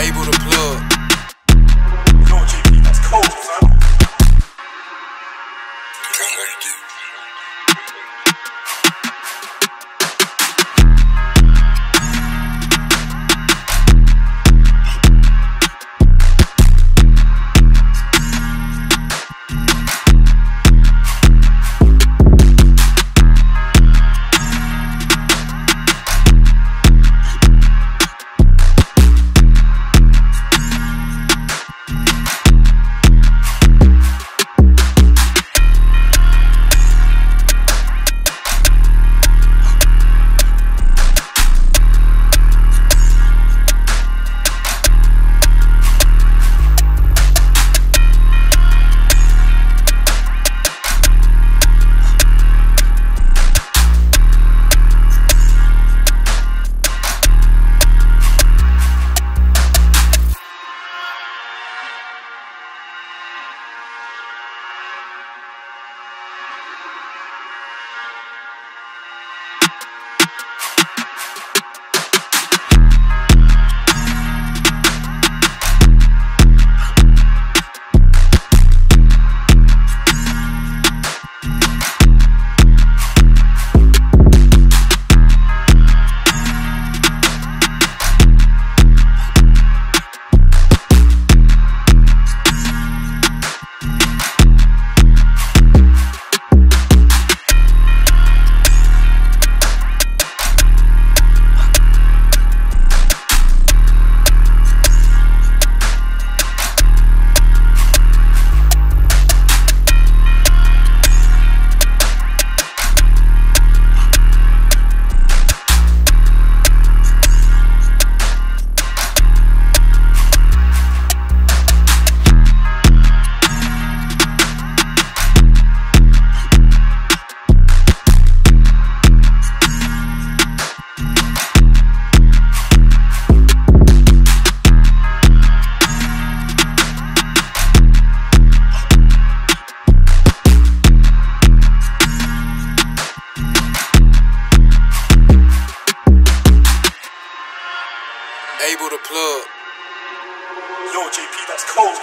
Able to plug. Able to plug. Yo, JP, that's cold.